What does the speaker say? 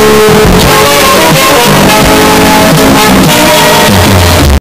Música